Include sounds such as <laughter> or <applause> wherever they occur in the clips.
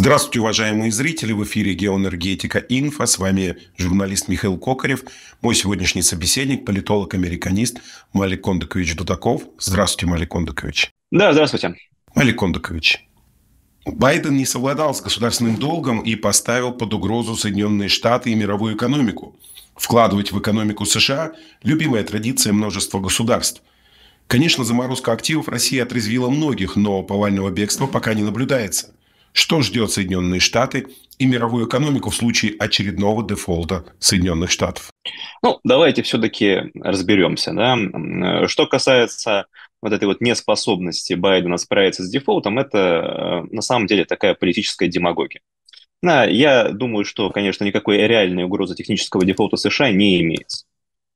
Здравствуйте, уважаемые зрители. В эфире «Геоэнергетика Инфо». С вами журналист Михаил Кокарев. Мой сегодняшний собеседник – политолог-американист Малик Кондакович Дудаков. Здравствуйте, Малик Кондакович. Да, здравствуйте. Малик Кондакович, Байден не совладал с государственным долгом и поставил под угрозу Соединенные Штаты и мировую экономику. Вкладывать в экономику США – любимая традиция множества государств. Конечно, заморозка активов России отрезвила многих, но повального бегства пока не наблюдается. Что ждет Соединенные Штаты и мировую экономику в случае очередного дефолта Соединенных Штатов? Ну, давайте все-таки разберемся. Да? Что касается вот этой вот неспособности Байдена справиться с дефолтом, это э, на самом деле такая политическая демагогия. Да, я думаю, что, конечно, никакой реальной угрозы технического дефолта США не имеется.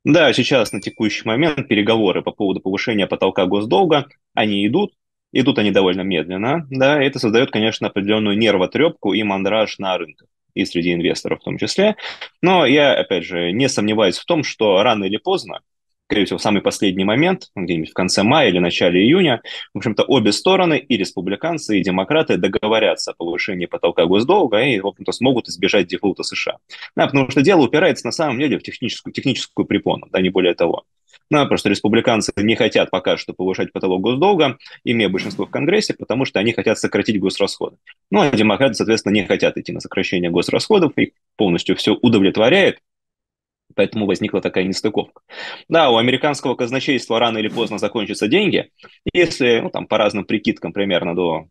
Да, сейчас на текущий момент переговоры по поводу повышения потолка госдолга, они идут, Идут они довольно медленно, да, и это создает, конечно, определенную нервотрепку и мандраж на рынках и среди инвесторов в том числе. Но я, опять же, не сомневаюсь в том, что рано или поздно, скорее всего, в самый последний момент, где-нибудь в конце мая или начале июня, в общем-то, обе стороны, и республиканцы, и демократы договорятся о повышении потолка госдолга и, в общем-то, смогут избежать дефолта США. Да, потому что дело упирается на самом деле в техническую, техническую препону, да, не более того. Ну, просто республиканцы не хотят пока что повышать потолок госдолга, имея большинство в Конгрессе, потому что они хотят сократить госрасходы. Ну, а демократы, соответственно, не хотят идти на сокращение госрасходов, их полностью все удовлетворяет, Поэтому возникла такая нестыковка. Да, у американского казначейства рано или поздно закончатся деньги. Если, ну, там, по разным прикидкам, примерно до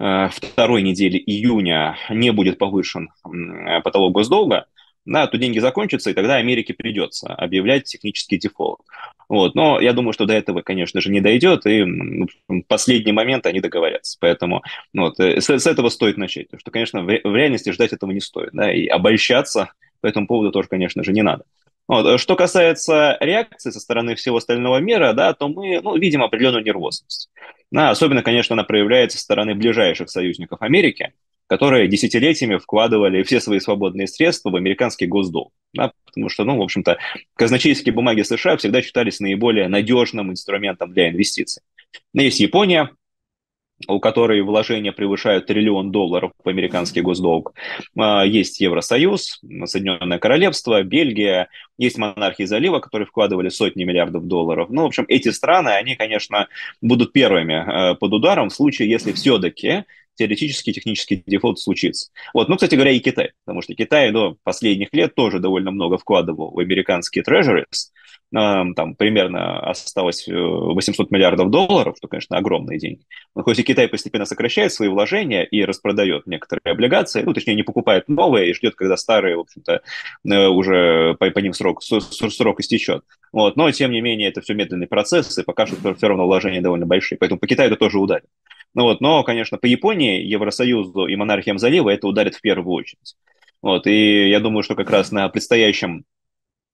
э, второй недели июня не будет повышен э, потолок госдолга, да, то деньги закончатся, и тогда Америке придется объявлять технический дефолт. Вот. Но я думаю, что до этого, конечно же, не дойдет, и в последний момент они договорятся. Поэтому ну, вот, э, с, с этого стоит начать. Потому что, конечно, в, в реальности ждать этого не стоит. Да, и обольщаться по этому поводу тоже, конечно же, не надо. Вот. Что касается реакции со стороны всего остального мира, да, то мы ну, видим определенную нервозность. Да, особенно, конечно, она проявляется со стороны ближайших союзников Америки, которые десятилетиями вкладывали все свои свободные средства в американский госдолг. Да, потому что, ну, в общем-то, казначейские бумаги США всегда считались наиболее надежным инструментом для инвестиций. Но есть Япония, у которой вложения превышают триллион долларов в американский госдолг. А, есть Евросоюз, Соединенное Королевство, Бельгия, есть монархии залива, которые вкладывали сотни миллиардов долларов. Ну, в общем, эти страны, они, конечно, будут первыми э, под ударом в случае, если все-таки теоретически технический дефолт случится. Вот, ну, кстати говоря, и Китай, потому что Китай до последних лет тоже довольно много вкладывал в американские treasuries, там примерно осталось 800 э, миллиардов долларов, что, конечно, огромные деньги. Но хоть и Китай постепенно сокращает свои вложения и распродает некоторые облигации, ну, точнее, не покупает новые и ждет, когда старые, в общем-то, э, уже по, по ним срок, срок истечет. Вот. Но, тем не менее, это все медленный процесс, и пока что все равно вложения довольно большие. Поэтому по Китаю это тоже ударит. Ну вот, но, конечно, по Японии, Евросоюзу и монархиям залива это ударит в первую очередь. Вот, и я думаю, что как раз на предстоящем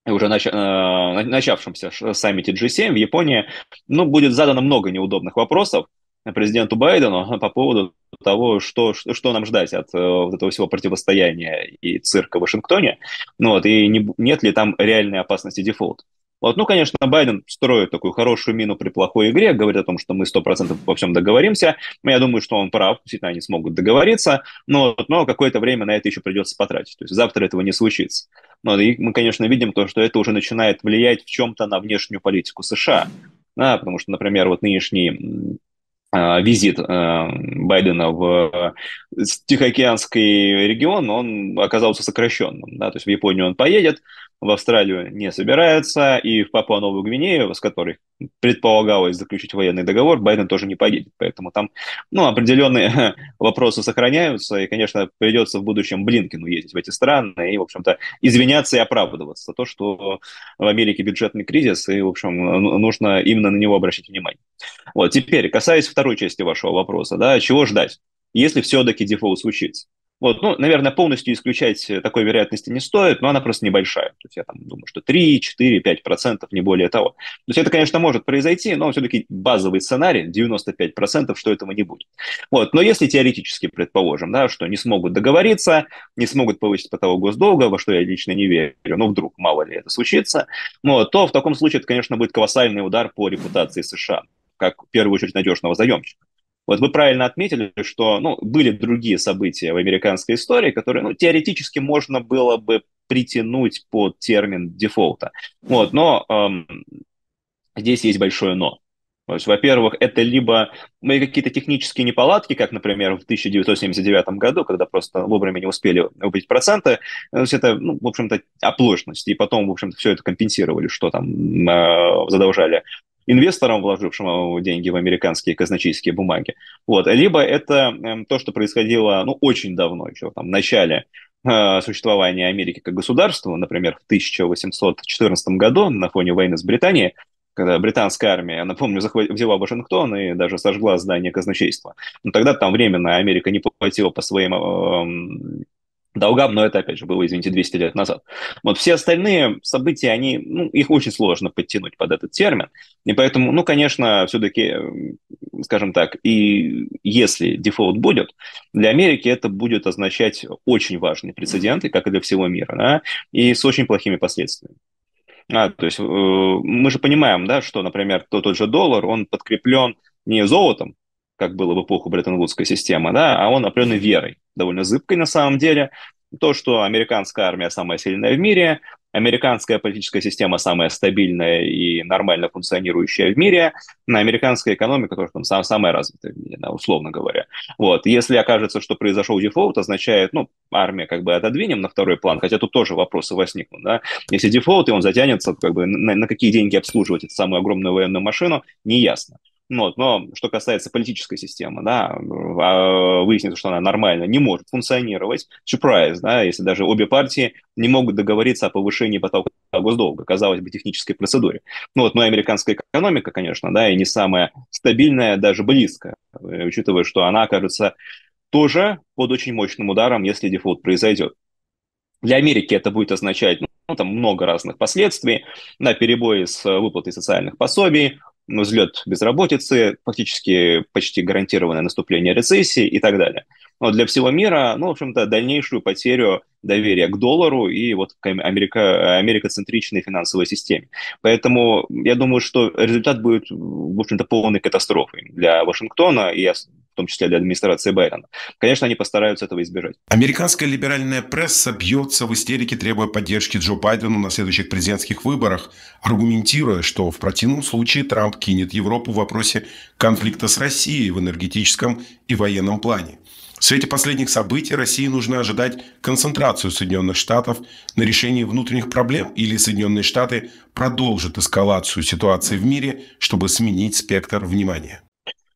уже нач, э, начавшемся саммите G7 в Японии, ну, будет задано много неудобных вопросов президенту Байдену по поводу того, что, что нам ждать от э, вот этого всего противостояния и цирка в Вашингтоне, ну, вот, и не, нет ли там реальной опасности дефолта. Вот, ну, конечно, Байден строит такую хорошую мину при плохой игре, говорит о том, что мы 100% во всем договоримся. Я думаю, что он прав, действительно, они смогут договориться, но, но какое-то время на это еще придется потратить. То есть завтра этого не случится. Но и мы, конечно, видим то, что это уже начинает влиять в чем-то на внешнюю политику США. Да, потому что, например, вот нынешний а, визит а, Байдена в Тихоокеанский регион, он оказался сокращенным. Да? То есть в Японию он поедет, в Австралию не собирается, и в Папуа-Новую Гвинею, с которой предполагалось заключить военный договор, Байден тоже не поедет. Поэтому там ну, определенные <laughs> вопросы сохраняются, и, конечно, придется в будущем Блинкину ездить в эти страны и, в общем-то, извиняться и оправдываться за то, что в Америке бюджетный кризис, и, в общем, ну, нужно именно на него обращать внимание. Вот, теперь, касаясь второй части вашего вопроса, да, чего ждать, если все-таки дефолт случится? Вот, ну, наверное, полностью исключать такой вероятности не стоит, но она просто небольшая. То есть я там думаю, что 3, 4, 5 процентов, не более того. То есть это, конечно, может произойти, но все-таки базовый сценарий 95 процентов, что этого не будет. Вот, но если теоретически предположим, да, что не смогут договориться, не смогут повысить потолок госдолга, во что я лично не верю, но вдруг, мало ли это случится, вот, то в таком случае это, конечно, будет колоссальный удар по репутации США, как в первую очередь надежного заемщика. Вот вы правильно отметили, что ну, были другие события в американской истории, которые ну, теоретически можно было бы притянуть под термин дефолта. Вот, но эм, здесь есть большое но. То есть, во-первых, это либо мои какие-то технические неполадки, как, например, в 1979 году, когда просто вовремя не успели убить проценты, то есть это, ну, в общем-то, оплошность, и потом, в общем-то, все это компенсировали, что там э, задолжали инвесторам, вложившим деньги в американские казначейские бумаги. Вот. Либо это э, то, что происходило ну, очень давно, еще там, в начале э, существования Америки как государства, например, в 1814 году на фоне войны с Британией, когда британская армия, напомню, взяла Вашингтон и даже сожгла здание казначейства. Но тогда там временно Америка не платила по своим э, долгам, но это, опять же, было, извините, 200 лет назад. Вот все остальные события, они, ну, их очень сложно подтянуть под этот термин, и поэтому, ну, конечно, все-таки, скажем так, и если дефолт будет, для Америки это будет означать очень важные прецеденты, как и для всего мира, да, и с очень плохими последствиями. А, то есть э, мы же понимаем, да, что, например, тот, тот же доллар, он подкреплен не золотом, как было в эпоху Бреттон-Вудской системы, да, а он определенной верой, довольно зыбкой на самом деле. То, что американская армия самая сильная в мире, американская политическая система самая стабильная и нормально функционирующая в мире, на американская экономика тоже там сам, самая развитая в мире, да, условно говоря. Вот. Если окажется, что произошел дефолт, означает, ну, армия как бы отодвинем на второй план, хотя тут тоже вопросы возникнут, да. Если дефолт, и он затянется, как бы на, на какие деньги обслуживать эту самую огромную военную машину, не ясно. Вот, но что касается политической системы, да, а, выяснится, что она нормально не может функционировать. Surprise, да, если даже обе партии не могут договориться о повышении потока госдолга, казалось бы, технической процедуре. Ну вот, но американская экономика, конечно, да, и не самая стабильная, даже близко, э, учитывая, что она окажется тоже под очень мощным ударом, если дефолт произойдет. Для Америки это будет означать ну, там много разных последствий, да, перебои с выплатой социальных пособий, взлет безработицы, фактически почти гарантированное наступление рецессии и так далее. Но для всего мира, ну, в общем-то, дальнейшую потерю доверия к доллару и вот к Америка, америкоцентричной финансовой системе. Поэтому я думаю, что результат будет, в общем-то, полной катастрофой для Вашингтона и том числе для администрации Байдена. Конечно, они постараются этого избежать. Американская либеральная пресса бьется в истерике, требуя поддержки Джо Байдену на следующих президентских выборах, аргументируя, что в противном случае Трамп кинет Европу в вопросе конфликта с Россией в энергетическом и военном плане. В свете последних событий России нужно ожидать концентрацию Соединенных Штатов на решении внутренних проблем или Соединенные Штаты продолжат эскалацию ситуации в мире, чтобы сменить спектр внимания.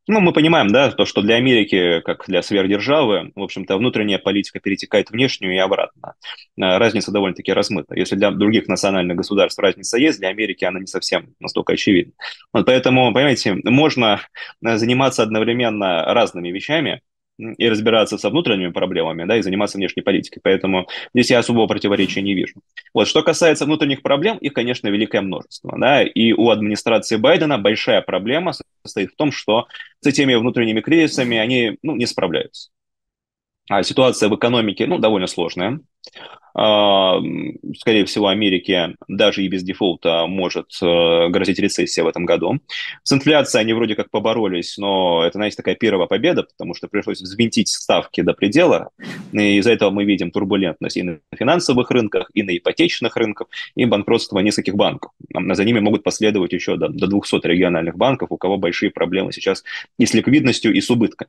Ну, мы понимаем, да, то, что для Америки, как для сверхдержавы, в общем-то, внутренняя политика перетекает в внешнюю и обратно. Э, разница довольно-таки размыта. Если для других национальных государств разница есть, для Америки она не совсем настолько очевидна. Вот поэтому, понимаете, можно заниматься одновременно разными вещами, и разбираться со внутренними проблемами, да, и заниматься внешней политикой. Поэтому здесь я особого противоречия не вижу. Вот, что касается внутренних проблем, их, конечно, великое множество, да, и у администрации Байдена большая проблема состоит в том, что с этими внутренними кризисами они, ну, не справляются. А ситуация в экономике, ну, довольно сложная. А, скорее всего, Америке даже и без дефолта может э, грозить рецессия в этом году. С инфляцией они вроде как поборолись, но это, знаете, такая первая победа, потому что пришлось взвинтить ставки до предела. И из-за этого мы видим турбулентность и на финансовых рынках, и на ипотечных рынках, и банкротство нескольких банков. За ними могут последовать еще до, до 200 региональных банков, у кого большие проблемы сейчас и с ликвидностью, и с убытком.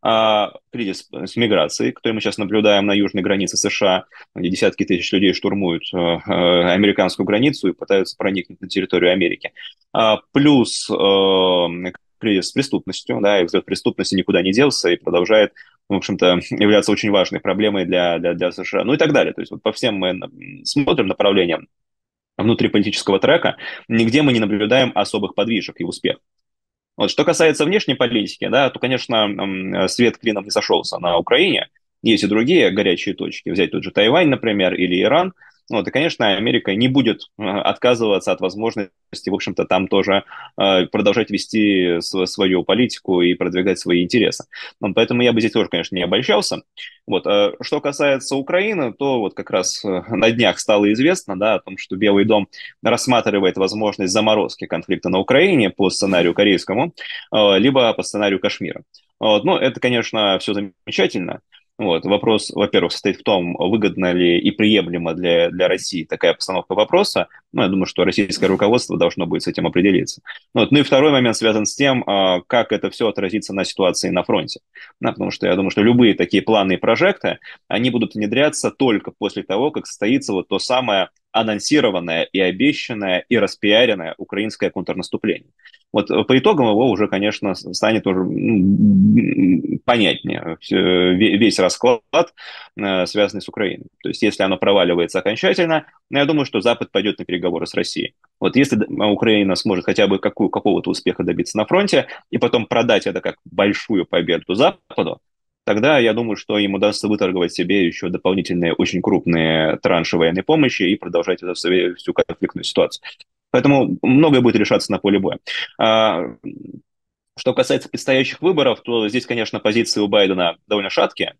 А кризис с миграцией, который мы сейчас наблюдаем на южной границе США, где десятки тысяч людей штурмуют э, э, американскую границу и пытаются проникнуть на территорию Америки. А, плюс э, кризис с преступностью, да, и взлет преступности никуда не делся и продолжает, в общем-то, являться очень важной проблемой для, для, для США, ну и так далее. То есть вот по всем мы смотрим направлениям внутриполитического трека, нигде мы не наблюдаем особых подвижек и успехов. Вот, что касается внешней политики, да, то, конечно, свет клином не сошелся на Украине, есть и другие горячие точки. Взять тот же Тайвань, например, или Иран. Вот, и, конечно, Америка не будет отказываться от возможности, в общем-то, там тоже продолжать вести свою политику и продвигать свои интересы. Поэтому я бы здесь тоже, конечно, не обольщался. Вот. Что касается Украины, то вот как раз на днях стало известно да, о том, что Белый дом рассматривает возможность заморозки конфликта на Украине по сценарию корейскому, либо по сценарию Кашмира. Вот. Ну, это, конечно, все замечательно. Вот. Вопрос, во-первых, состоит в том, выгодно ли и приемлемо для, для России такая постановка вопроса. Ну, я думаю, что российское руководство должно будет с этим определиться. Вот. Ну и второй момент связан с тем, а, как это все отразится на ситуации на фронте. Да, потому что я думаю, что любые такие планы и прожекты, они будут внедряться только после того, как состоится вот то самое анонсированное и обещанное и распиаренное украинское контрнаступление. Вот э, по итогам его уже, конечно, станет уже ну, понятнее весь расклад, э, связанный с Украиной. То есть если оно проваливается окончательно, ну, я думаю, что Запад пойдет на переговоры с Россией. Вот если Украина сможет хотя бы какую, какого-то успеха добиться на фронте и потом продать это как большую победу Западу, тогда я думаю, что им удастся выторговать себе еще дополнительные очень крупные транши военной помощи и продолжать эту всю конфликтную ситуацию. Поэтому многое будет решаться на поле боя. А, что касается предстоящих выборов, то здесь, конечно, позиции у Байдена довольно шаткие,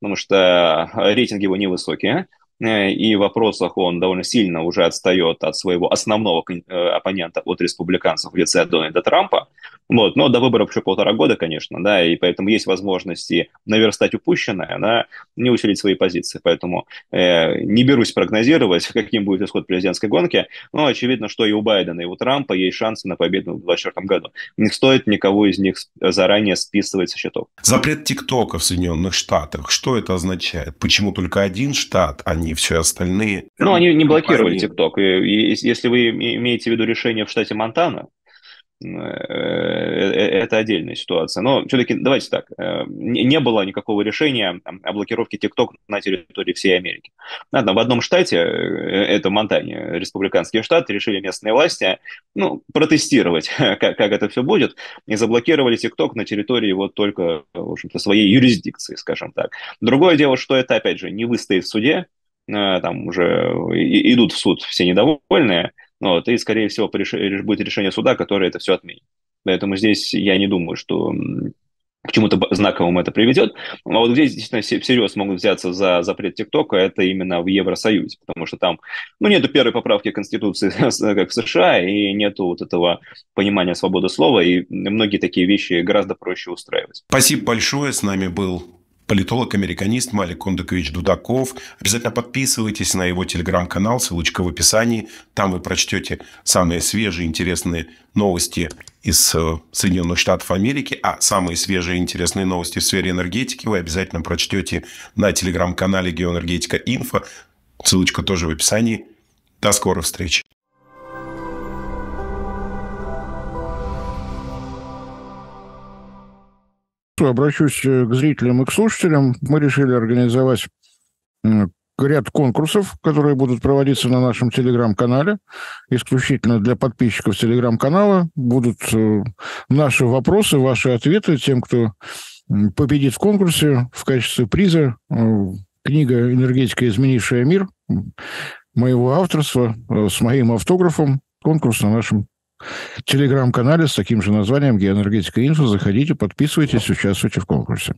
потому что рейтинги его невысокие. Э, и в вопросах он довольно сильно уже отстает от своего основного э, оппонента, от республиканцев в лице Дональда Трампа. Вот. Но до выборов еще полтора года, конечно, да, и поэтому есть возможности наверстать упущенное, да, не усилить свои позиции. Поэтому э, не берусь прогнозировать, <laughs> каким будет исход президентской гонки, но очевидно, что и у Байдена, и у Трампа есть шансы на победу в 2024 году. Не стоит никого из них заранее списывать со счетов. Запрет ТикТока в Соединенных Штатах, что это означает? Почему только один штат, а не все остальные? Ну, они не блокировали ТикТок. Если вы имеете в виду решение в штате Монтана, Э, э, это отдельная ситуация. Но все-таки давайте так, э, не было никакого решения о блокировке TikTok на территории всей Америки. Ладно, в одном штате, это Монтане, республиканский штат, решили местные власти ну, протестировать, <laughs> как, как это все будет, и заблокировали TikTok на территории вот только, в общем-то, своей юрисдикции, скажем так. Другое дело, что это, опять же, не выстоит в суде, там уже идут в суд все недовольные, вот, и, скорее всего, будет решение суда, которое это все отменит. Поэтому здесь я не думаю, что к чему-то знаковому это приведет. А вот здесь действительно всерьез могут взяться за запрет ТикТока, это именно в Евросоюзе, потому что там, ну, нету первой поправки Конституции, <laughs> как в США, и нету вот этого понимания свободы слова, и многие такие вещи гораздо проще устраивать. Спасибо большое. С нами был политолог-американист Малик Кондакович Дудаков. Обязательно подписывайтесь на его телеграм-канал, ссылочка в описании. Там вы прочтете самые свежие, интересные новости из э, Соединенных Штатов Америки, а самые свежие интересные новости в сфере энергетики вы обязательно прочтете на телеграм-канале Геоэнергетика Инфо. Ссылочка тоже в описании. До скорых встреч! Обращусь э, к зрителям и к слушателям. Мы решили организовать ряд конкурсов, которые будут проводиться на нашем телеграм-канале, исключительно для подписчиков телеграм-канала. Будут э, наши вопросы, ваши ответы тем, кто победит в конкурсе в качестве приза. Э, книга «Энергетика, изменившая мир» моего авторства с моим автографом. Конкурс на нашем телеграм-канале с таким же названием «Геоэнергетика инфо». Заходите, подписывайтесь, участвуйте в конкурсе.